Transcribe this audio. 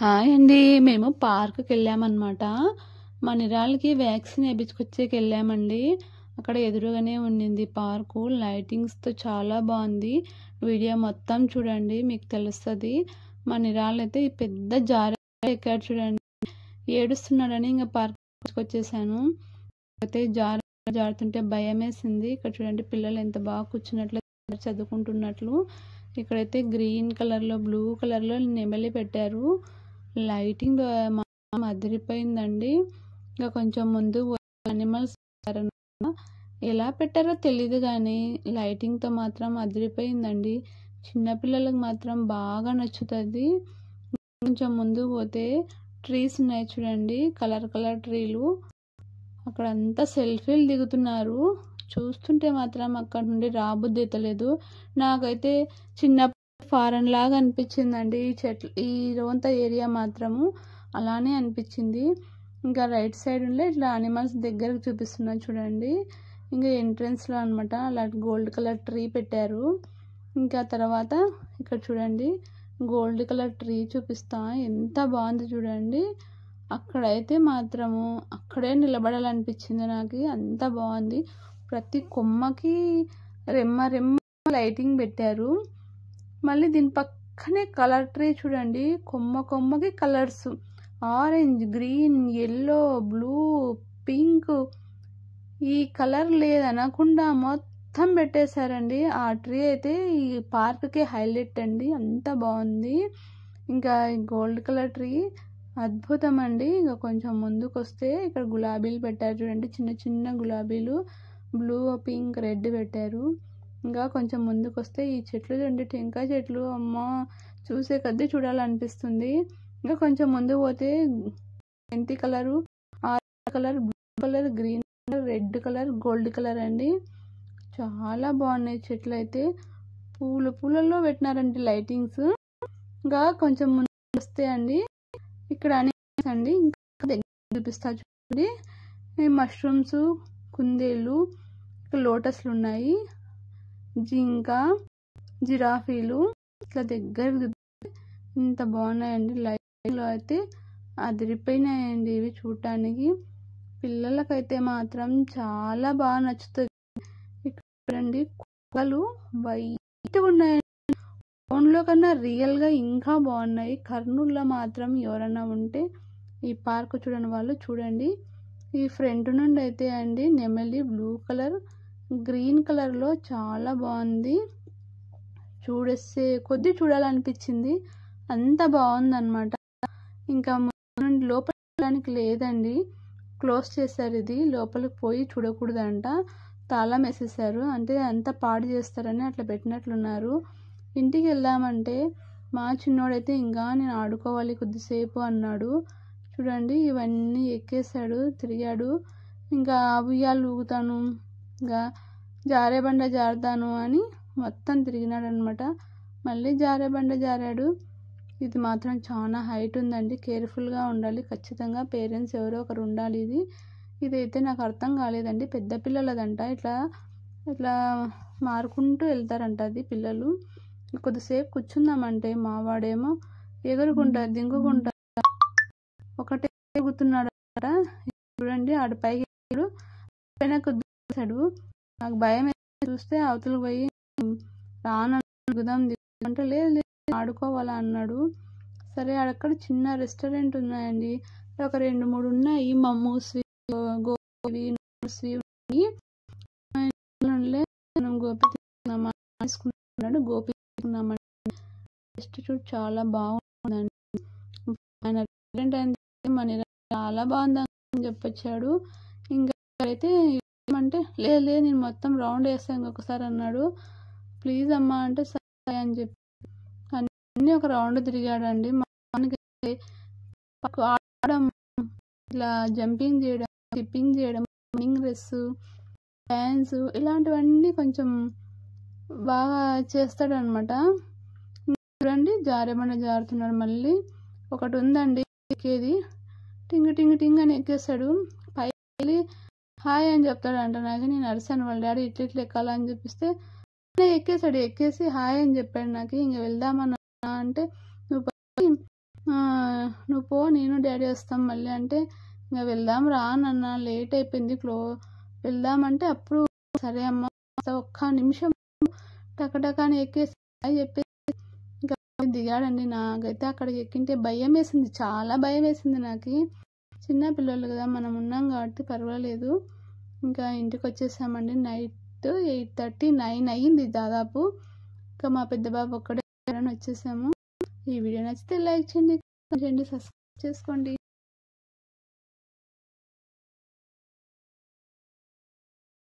Hi అండి. మేము పార్క్కి వెళ్ళామన్నమాట మా నిరాళ్ళకి వ్యాక్సిన్ వేయించుకొచ్చేకి వెళ్ళామండి అక్కడ ఎదురుగానే ఉండింది పార్కు. లైటింగ్స్తో చాలా బాగుంది. వీడియో మొత్తం చూడండి మీకు తెలుస్తుంది. మా నిరాళ్ళు అయితే ఈ పెద్ద జార ఎక్కాడు చూడండి. ఏడుస్తున్నాడని ఇంకా పార్క్ వచ్చేసాను అయితే జార జారుతుంటే భయం వేసింది ఇక్కడ చూడండి పిల్లలు ఎంత బాగా కూర్చున్నట్లు చదువుకుంటున్నట్లు. ఇక్కడైతే గ్రీన్ కలర్లో బ్లూ కలర్లో నెమలి పెట్టారు. లైటింగ్ అదిరిపోయిందండి. ఇంకా కొంచెం ముందు అనిమల్స్ ఎలా పెట్టారో తెలీదు కానీ లైటింగ్తో మాత్రం అదిరిపోయిందండి. చిన్నపిల్లలకు మాత్రం బాగా నచ్చుతుంది. కొంచెం ముందు పోతే ట్రీస్ ఉన్నాయి చూడండి కలర్ కలర్ ట్రీలు. అక్కడ అంతా సెల్ఫీలు దిగుతున్నారు. చూస్తుంటే మాత్రం అక్కడ నుండి రాబుద్ది ఎత్తలేదు నాకైతే చిన్న ఫారెన్ లాగా అనిపించిందండి. ఈ చెట్లు ఈ రోంత ఏరియా మాత్రము అలానే అనిపించింది. ఇంకా రైట్ సైడ్ ఉండే ఇట్లా అనిమల్స్ దగ్గరకు చూపిస్తున్నాను చూడండి. ఇంకా ఎంట్రన్స్లో అనమాట అలా గోల్డ్ కలర్ ట్రీ పెట్టారు. ఇంకా తర్వాత ఇక్కడ చూడండి. గోల్డ్ కలర్ ట్రీ చూపిస్తా. ఎంత బాగుంది చూడండి. అక్కడైతే మాత్రము అక్కడే నిలబడాలనిపించింది నాకు. అంత బాగుంది. ప్రతి కొమ్మకి రెమ్మ రెమ్మ లైటింగ్ పెట్టారు. మళ్ళీ దీని పక్కనే కలర్ ట్రీ చూడండి. కొమ్మ కొమ్మకి colours. Orange green yellow blue pink. ఈ కలర్ లేదనకుండా మొత్తం పెట్టేశారండి. ఆ ట్రీ అయితే ఈ పార్క్కే హైలైట్ అండి. అంత బాగుంది. ఇంకా గోల్డ్ కలర్ ట్రీ అద్భుతం అండి ఇంకా కొంచెం ముందుకు వస్తే ఇక్కడ గులాబీలు పెట్టారు చూడండి. చిన్న చిన్న గులాబీలు. బ్లూ పింక్ రెడ్ పెట్టారు. ఇంకా కొంచెం ముందుకు వస్తే ఈ చెట్లు చూడండి. టెంకాయ చెట్లు అమ్మ చూసే కొద్దీ చూడాలనిపిస్తుంది. ఇంకా కొంచెం ముందు పోతే మెంతి colour orange colour blue colour green colour red colour gold colour అండి. చాలా బాగున్నాయి చెట్లు అయితే పూలు పూలలో పెట్టినారండి లైటింగ్స్. ఇంకా కొంచెం ముందు వస్తే అండి ఇక్కడ అనిమల్స్ అండి ఇంకా దగ్గర చూపిస్తా చూడండి. మష్రూమ్స్ కుందేళ్ళు ఇక్కడ లోటస్లు ఉన్నాయి జింక జిరాఫీలు ఇట్లా దగ్గర ఇంత బాగున్నాయండి. లైఫ్లో అయితే అదిరిపోయినాయండి ఇవి చూడటానికి పిల్లలకైతే మాత్రం చాలా బాగా నచ్చుతుంది. ఇక్కడ కుక్కలు వైట్గా ఉన్నాయండి. ఫోన్లో కన్నా రియల్గా ఇంకా బాగున్నాయి. కర్నూలులో మాత్రం ఎవరైనా ఉంటే ఈ పార్క్ చూడని వాళ్ళు చూడండి. ఈ ఫ్రంట్ నుండి అయితే అండి నెమలి బ్లూ కలర్ గ్రీన్ కలర్లో చాలా బాగుంది. చూడేస్తే కొద్ది చూడాలనిపించింది. అంత బాగుందన్నమాట. ఇంకా లోపలికి లేదండి. క్లోజ్ చేశారు ఇది. లోపలికి పోయి చూడకూడదంట. తాళం వేసేసారు అంటే అంత పాడు చేస్తారని అట్లా పెట్టినట్లున్నారు. ఇంటికి వెళ్దామంటే మా చిన్నోడైతే ఇంకా నేను ఆడుకోవాలి కొద్దిసేపు అన్నాడు. చూడండి ఇవన్నీ ఎక్కేసాడు తిరిగాడు. ఇంకా ఉయ్యాలు ఊగుతాను. ఇంకా జారే బండ జారుతాను అని మొత్తం తిరిగినాడు అనమాట మళ్ళీ జారే బండ జారాడు. ఇది మాత్రం చాలా హైట్ ఉందండి. కేర్ఫుల్గా ఉండాలి. ఖచ్చితంగా పేరెంట్స్ ఎవరో ఒకరు ఉండాలి ఇది. ఇదైతే నాకు అర్థం కాలేదండి. పెద్ద పిల్లలదంట. ఇట్లా ఇట్లా మారుకుంటూ వెళ్తారంట అది పిల్లలు. కొద్దిసేపు కూర్చుందామంటే మావాడేమో ఎగురుకుంటా దింగుకుంటా ఒకటే ఎగుతున్నాడు చూడండి ఆడ పైకి వెనక్కు దూసాడు నాకు భయం చూస్తే అవతల పోయి రాను దిగుదాం లేదు లేదు ఆడుకోవాలా అన్నాడు. సరే అక్కడ చిన్న రెస్టారెంట్ ఉన్నాయండి. ఒక రెండు మూడు ఉన్నాయి. మమ్మూస్వి గోపి ఉన్నాయి. మనం గోపి తీసుకున్నామా తీసుకున్నాడు గోపి తీసుకున్నామండి రెస్టారెంట్ చాలా బాగుందండి. ఆయన రెస్టారెంట్ అయితే మన చాలా బాగుందని చెప్పొచ్చాడు. ఇంకా అయితే అంటే లేదు లేదు నేను మొత్తం రౌండ్ వేస్తాను ఇంకొకసారి అన్నాడు. ప్లీజ్ అమ్మా అంటే సరే అని చెప్పి అన్నీ ఒక రౌండ్ తిరిగాడండి. మనకి ఆడడం ఇట్లా జంపింగ్ చేయడం స్కిప్పింగ్ చేయడం రన్నింగ్ రేస్ డ్యాన్స్ ఇలాంటివన్నీ కొంచెం బాగా చేస్తాడనమాట. చూడండి జారేబండ జారుతున్నాడు మళ్ళీ. ఒకటి ఉందండి ఎక్కేది. టింగ్ టింగ్ టింగ్ అని ఎక్కేస్తాడు పైకి హాయ్ అని చెప్తాడు అంట నాకు నేను అరిసాను వాళ్ళ డాడీ ఇట్లా ఇట్లా ఎక్కాలని చూపిస్తే ఎక్కేసాడు ఎక్కేసి హాయ్ అని చెప్పాడు నాకు. ఇంక వెళ్దామన్నా అంటే నువ్వు నువ్వు పో నేను డాడీ వస్తాం మళ్ళీ అంటే ఇంకా వెళ్దాం రా నాన్న లేట్ అయిపోయింది క్లో వెళ్దామంటే అప్పుడు సరే అమ్మ ఒక్క నిమిషం టకటకాని ఎక్కేసి అని చెప్పేసి ఇంకా దిగాడండి. నాకైతే అక్కడికి ఎక్కింటే భయం వేసింది చాలా భయం వేసింది నాకు. చిన్న పిల్లలు కదా మనం ఉన్నాం కాబట్టి పర్వాలేదు. ఇంకా ఇంటికి వచ్చేసామండి. నైట్ ఎయిట్ థర్టీ నైన్ అయ్యింది దాదాపు. ఇంకా మా పెద్ద బాబు ఒక్కడే వచ్చేసాము. ఈ వీడియో నచ్చితే లైక్ చేయండి చేయండి సబ్స్క్రైబ్ చేసుకోండి.